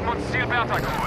haben uns Ziel Bertha geholt.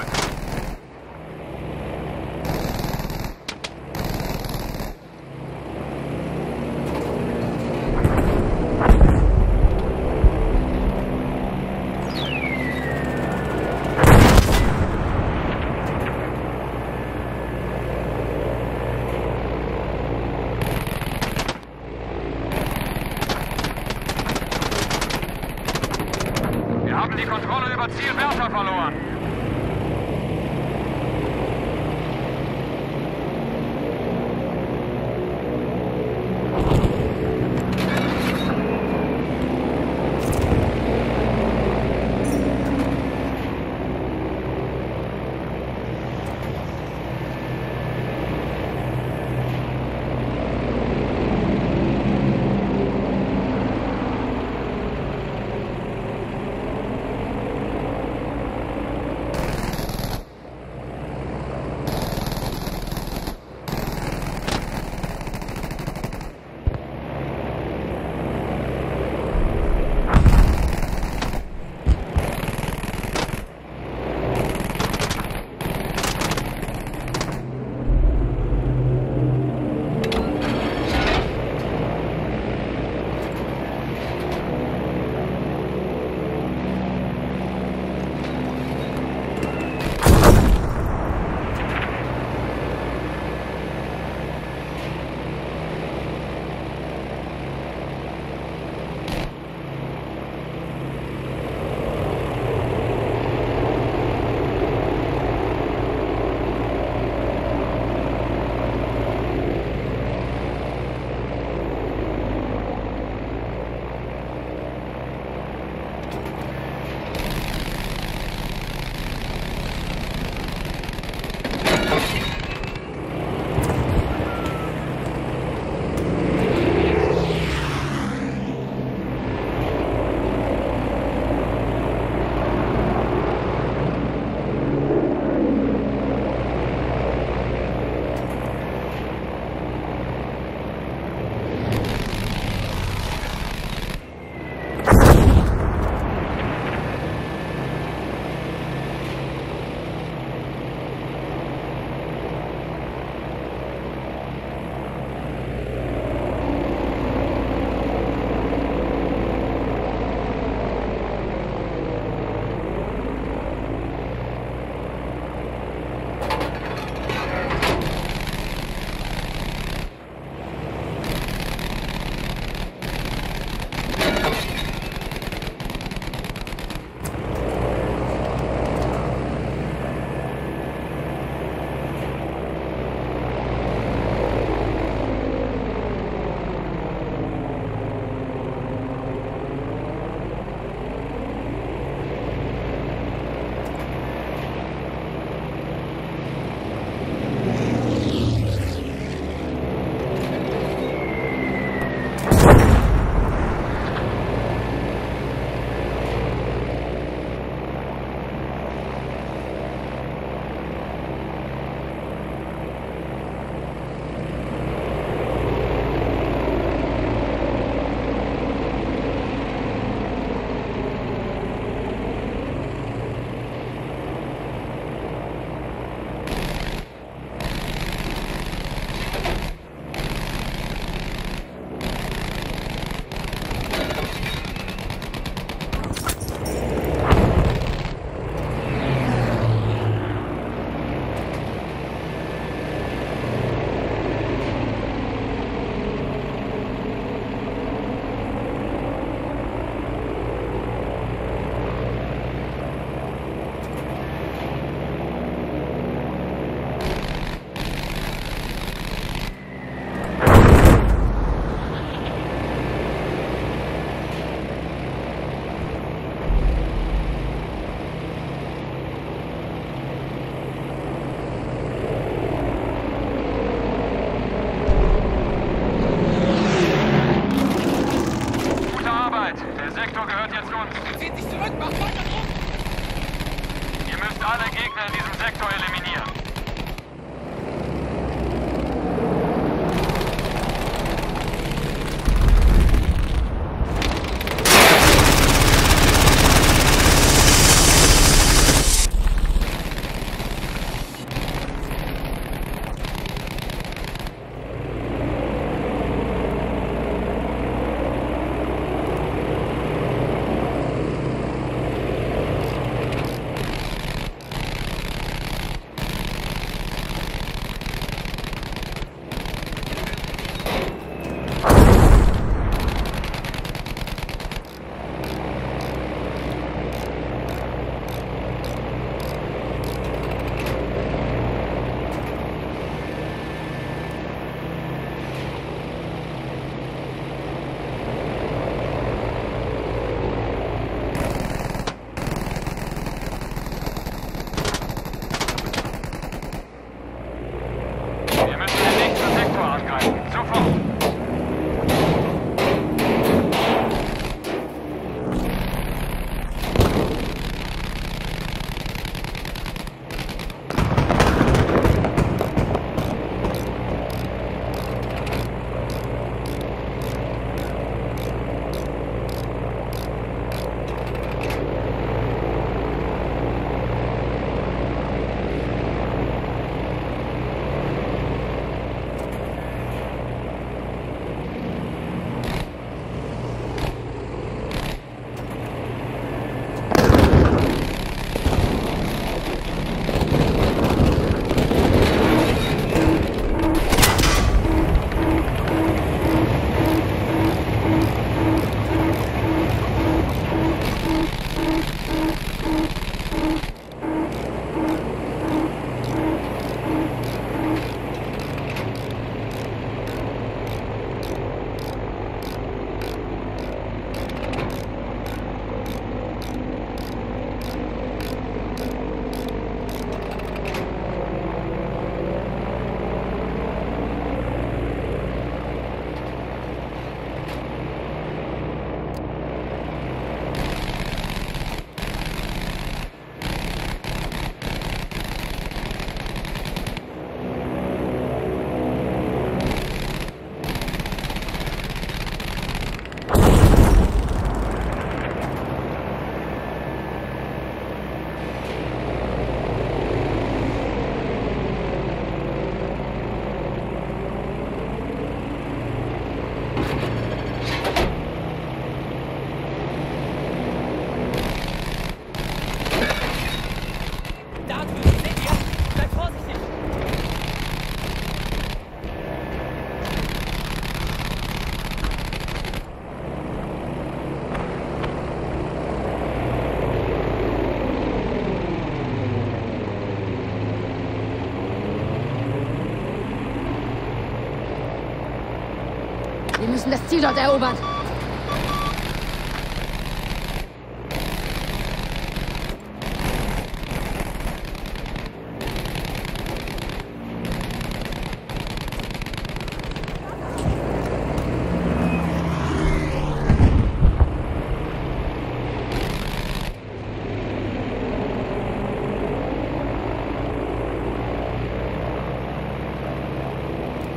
Müssen das Ziel dort erobern.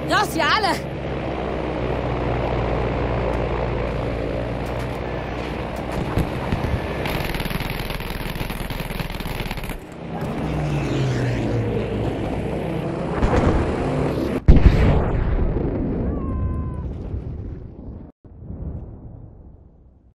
Raus, ihr alle!